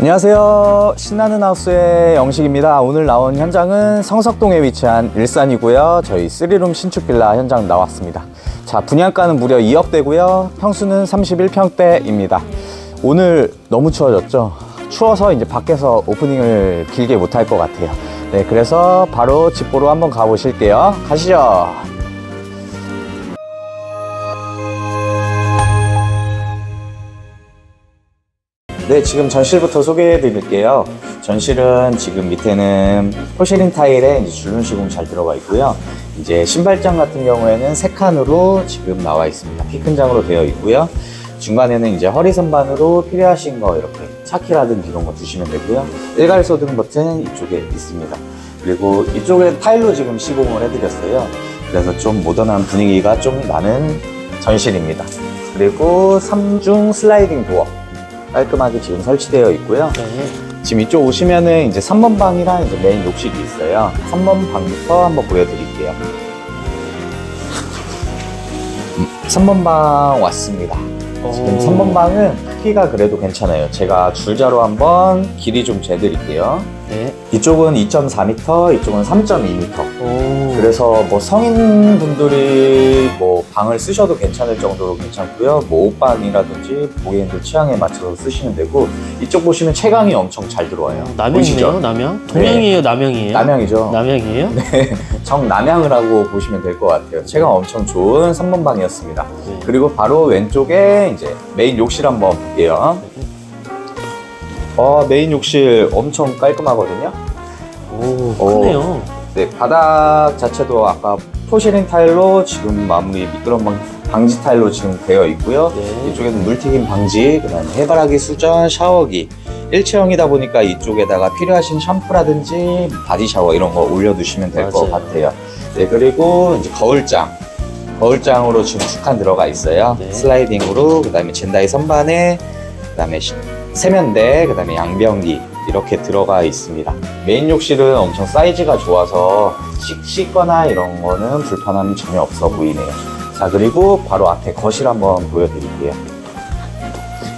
안녕하세요. 신나는 하우스의 영식입니다. 오늘 나온 현장은 성석동에 위치한 일산이고요. 저희 3룸 신축 빌라 현장 나왔습니다. 자, 분양가는 무려 2억대고요. 평수는 31평대입니다. 오늘 너무 추워졌죠? 추워서 이제 밖에서 오프닝을 길게 못할 것 같아요. 네, 그래서 바로 집 보러 한번 가보실게요. 가시죠. 네, 지금 전실부터 소개해 드릴게요. 전실은 지금 밑에는 포시린 타일에 이제 줄눈 시공 잘 들어가 있고요. 이제 신발장 같은 경우에는 세 칸으로 지금 나와 있습니다. 피큰장으로 되어 있고요. 중간에는 이제 허리 선반으로 필요하신 거 이렇게 차키라든지 이런 거 두시면 되고요. 일괄 소등 버튼 이쪽에 있습니다. 그리고 이쪽에 타일로 지금 시공을 해드렸어요. 그래서 좀 모던한 분위기가 좀 나는 전실입니다. 그리고 3중 슬라이딩 도어 깔끔하게 지금 설치되어 있고요. 네. 지금 이쪽 오시면은 이제 3번 방이랑 이제 메인 욕실이 있어요. 3번 방부터 한번 보여드릴게요. 음, 3번 방 왔습니다. 지금 오. 3번 방은 크기가 그래도 괜찮아요. 제가 줄자로 한번 길이 좀 재드릴게요. 네. 이쪽은 2.4m, 이쪽은 3.2m. 오. 그래서 뭐 성인분들이 뭐 방을 쓰셔도 괜찮을 정도로 괜찮고요. 뭐 옷방이라든지 고객님들 취향에 맞춰서 쓰시면 되고 이쪽 보시면 채광이 엄청 잘 들어와요. 보이시죠? 남향? 동향이에요, 남향이에요? 남향이죠. 남향이에요? 네. 정남향이라고 보시면 될 것 같아요. 채광 엄청 좋은 3번 방이었습니다. 네. 그리고 바로 왼쪽에 이제 메인 욕실 한번 볼게요. 어, 메인 욕실 엄청 깔끔하거든요. 오, 오. 크네요. 네, 바닥 자체도 아까 porcelain 타일로 지금 마무리 미끄럼 방- 방지 타일로 지금 되어 있고요. 네. 이쪽에는 물튀김 방지, 그다음에 해바라기 수전, 샤워기. 일체형이다 보니까 이쪽에다가 필요하신 샴푸라든지 바디 샤워 이런 거 올려두시면 될 것. 같아요. 네, 그리고 이제 거울장. 거울장으로 지금 두칸 들어가 있어요. 네. 슬라이딩으로, 그 다음에 젠다이 선반에, 그 다음에 시- 세면대, 그 다음에 양변기 이렇게 들어가 있습니다. 메인 욕실은 엄청 사이즈가 좋아서 씻- 씻거나 이런 거는 불편함이 전혀 없어 보이네요. 자, 그리고 바로 앞에 거실 한번 보여드릴게요.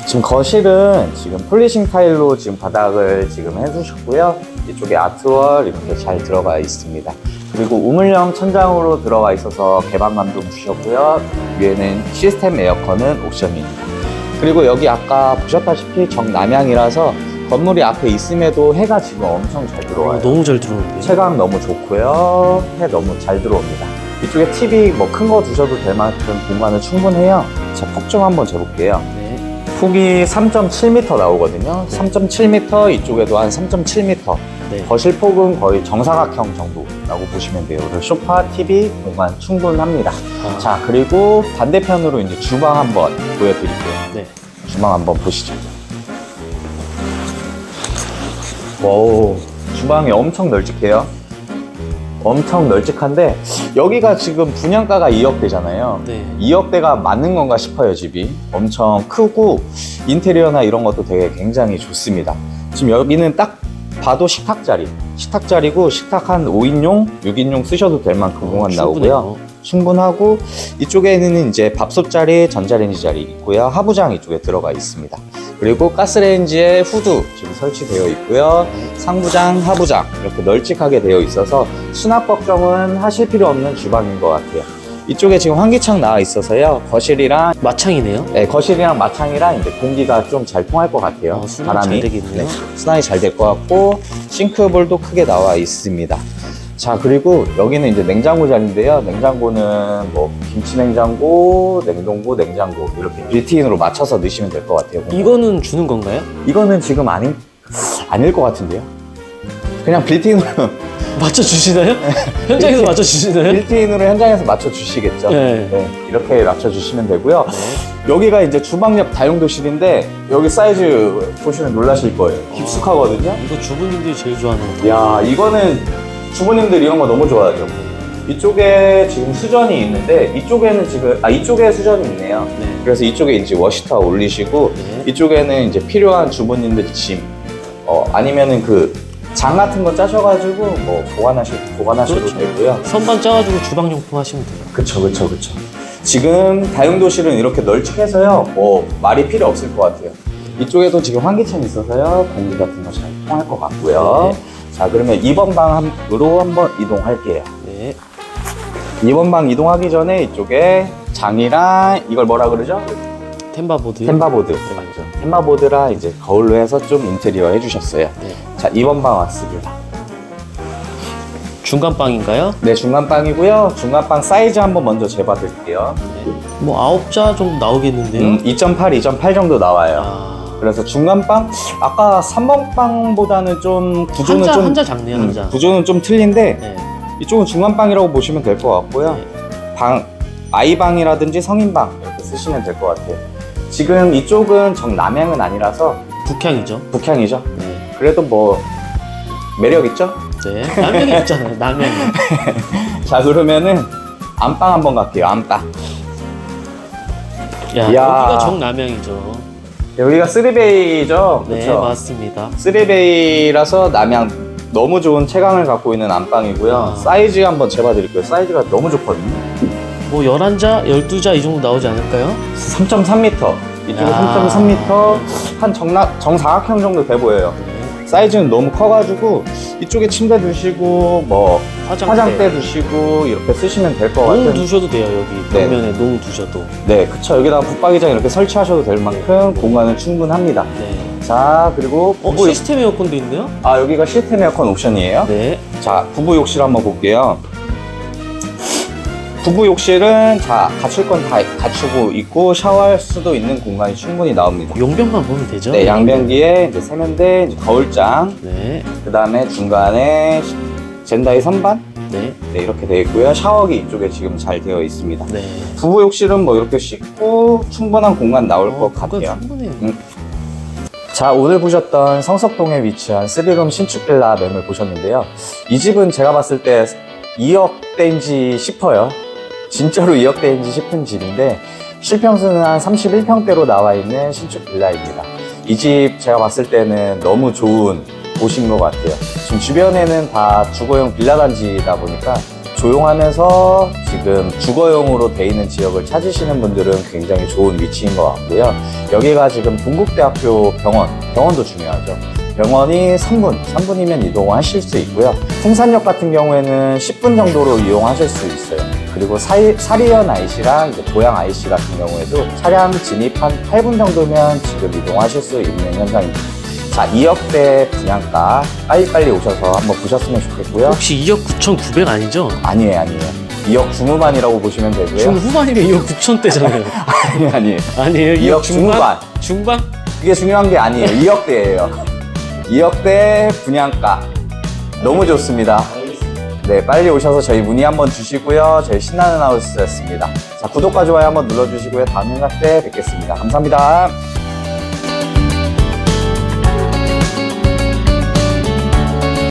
지금 거실은 지금 폴리싱 타일로 지금 바닥을 지금 해주셨고요. 이쪽에 아트월 이렇게 잘 들어가 있습니다. 그리고 우물형 천장으로 들어가 있어서 개방감도 주셨고요. 위에는 시스템 에어컨은 옵션입니다. 그리고 여기 아까 보셨다시피 정남향이라서 건물이 앞에 있음에도 해가 지금 엄청 잘 오, 들어와요. 너무 잘 들어오는데요? 체감 너무 좋고요. 해 너무 잘 들어옵니다. 이쪽에 TV 뭐 큰 거 두셔도 될 만큼 공간은 충분해요. 자, 폭 좀 한번 재볼게요. 네. 폭이 3.7m 나오거든요. 3.7m, 이쪽에도 한 3.7m. 네. 거실 폭은 거의 정사각형 정도라고 보시면 돼요. 그래서 소파, TV 공간 충분합니다. 아, 자, 그리고 반대편으로 이제 주방 한번 보여드릴게요. 네. 주방 한번 보시죠. 오, 주방이 엄청 널찍해요. 엄청 널찍한데 여기가 지금 분양가가 2억대잖아요. 네. 2억대가 맞는 건가 싶어요, 집이. 엄청 크고 인테리어나 이런 것도 되게 굉장히 좋습니다. 지금 여기는 딱 봐도 식탁 자리. 식탁 자리고 식탁 한 5인용, 6인용 쓰셔도 될 만큼 공간 나오고요. 충분하고 이쪽에는 이제 밥솥 자리, 전자레인지 자리 있고요. 하부장 이쪽에 들어가 있습니다. 그리고 가스레인지에 후드 지금 설치되어 있고요. 상부장, 하부장 이렇게 널찍하게 되어 있어서 수납 걱정은 하실 필요 없는 주방인 것 같아요. 이쪽에 지금 환기창 나와 있어서요. 거실이랑 마창이네요? 네, 거실이랑 마창이랑 이제 공기가 좀 잘 통할 것 같아요. 어, 수납 잘 되겠네요. 수납이 잘 될 것 같고 싱크볼도 크게 나와 있습니다. 자 그리고 여기는 이제 냉장고 자리인데요. 냉장고는 뭐 김치 냉장고, 냉동고, 냉장고 이렇게 빌트인으로 맞춰서 넣으시면 될 것 같아요. 이거는 주는 건가요? 이거는 지금 아닌 아닐 것 같은데요. 그냥 빌트인으로 맞춰주시나요? 현장에서 맞춰주시나요? 빌트인으로 현장에서 맞춰 주시겠죠. 네. 이렇게 맞춰 주시면 되고요. 네. 여기가 이제 주방 옆 다용도실인데 여기 사이즈 보시면 놀라실 거예요. 깊숙하거든요. 이거 주부님들이 제일 좋아하는 거. 야 이거는 주부님들 이런 거 너무 좋아하죠. 이쪽에 지금 수전이 있는데 이쪽에는 지금 아 이쪽에 수전이 있네요. 네. 그래서 이쪽에 이제 워시타워 올리시고 네. 이쪽에는 이제 필요한 주부님들 짐 어, 아니면은 그 장 같은 거 짜셔가지고 뭐 보관하셔 보관하셔도 그렇죠. 되고요. 선반 짜가지고 주방용품 하시면 돼요. 그쵸 그쵸 그쵸. 지금 다용도실은 이렇게 널찍해서요. 뭐 말이 필요 없을 것 같아요. 이쪽에도 지금 환기창이 있어서요. 공기 같은 거 잘 통할 것 같고요. 자, 그러면 2번 방으로 한번 이동할게요. 네. 2번 방 이동하기 전에 이쪽에 장이랑 이걸 뭐라 그러죠? 템바보드. 템바보드. 맞죠? 템바보드라 이제 거울로 해서 좀 인테리어 해주셨어요. 네. 자, 2번 방 왔습니다. 중간 방인가요? 네, 중간 방이고요. 중간 방 사이즈 한번 먼저 재봐드릴게요. 네. 뭐 아홉 자 정도 나오겠는데요. 음, 2.8, 2.8 정도 나와요. 아, 그래서 중간 방, 아까 3번 방보다는 좀 구조는 한자 좀 한자 작네요, 음, 한자. 구조는 좀 틀린데 네. 이쪽은 중간 방이라고 보시면 될 것 같고요. 네. 방 아이 방이라든지 성인 방 이렇게 쓰시면 될 것 같아요. 지금 이쪽은 정남향은 아니라서 북향이죠. 북향이죠. 네. 그래도 뭐 매력 있죠? 네. 남양이 있잖아요. 남양이. 자 그러면은 안방 한번 갈게요. 안방. 야, 이야. 여기가 정남양이죠. 여기가 쓰리베이죠. 네, 그렇죠? 맞습니다. 쓰리베이라서 남양 너무 좋은 체감을 갖고 있는 안방이고요. 아. 사이즈 한번 재봐드릴게요. 사이즈가 너무 좋거든요. 뭐 11자, 12자 이 정도 나오지 않을까요? 3.3m. 이쪽에 야. 3.3m. 한 정락, 정사각형 정도 돼 보여요. 네. 사이즈는 너무 커가지고 이쪽에 침대 두시고 뭐 화장대. 화장대 두시고 이렇게 쓰시면 될것농 같은. 두셔도 돼요, 여기. 네. 벽면에 농 두셔도. 네, 그쵸. 여기다가 붙박이장 이렇게 설치하셔도 될 만큼 공간은 충분합니다. 네. 자, 그리고 어, 부부 시스템 에어컨도 있네요? 아 여기가 시스템 에어컨 옵션이에요. 네. 자, 부부 욕실 한번 볼게요. 부부 욕실은 자 갖출 건 다 갖추고 있고 샤워할 수도 있는 공간이 충분히 나옵니다. 용변만 보면 되죠? 네, 양변기에 이제 세면대, 이제 거울장, 네. 그 다음에 중간에 젠다이 선반, 네. 네 이렇게 되어 있고요. 샤워기 이쪽에 지금 잘 되어 있습니다. 네. 부부 욕실은 뭐 이렇게 씻고 충분한 공간 나올 어, 것 같아요. 충분해요. 음. 자, 오늘 보셨던 성석동에 위치한 쓰리룸 신축 빌라 매물 보셨는데요. 이 집은 제가 봤을 때 2억대인지 싶어요. 진짜로 2억대인지 싶은 집인데, 실평수는 한 31평대로 나와 있는 신축 빌라입니다. 이 집 제가 봤을 때는 너무 좋은 곳인 것 같아요. 지금 주변에는 다 주거용 빌라 단지다 보니까 조용하면서 지금 주거용으로 돼 있는 지역을 찾으시는 분들은 굉장히 좋은 위치인 것 같고요. 여기가 지금 동국대학교 병원, 병원도 중요하죠. 병원이 3분, 3분이면 이동하실 수 있고요. 풍산역 같은 경우에는 10분 정도로 이용하실 수 있어요. 그리고 사이, 사리연 IC랑 이제 고양 IC 같은 경우에도 차량 진입 한 8분 정도면 지금 이동하실 수 있는 현상입니다. 자, 2억대 분양가 빨리빨리 오셔서 한번 보셨으면 좋겠고요. 혹시 2억 9,900 아니죠? 아니에요, 아니에요. 2억 중후반이라고 보시면 되고요. 중후반이면 2억 9천대잖아요. 아니, 아니에요. 아니에요? 2억 중후반. 중반? 그게 중요한 게 아니에요. 2억대예요. 2억대 분양가. 너무 좋습니다. 네, 빨리 오셔서 저희 문의 한번 주시고요. 저희 신나는 하우스였습니다. 자, 구독과 좋아요 한번 눌러주시고요. 다음 영상 때 뵙겠습니다. 감사합니다.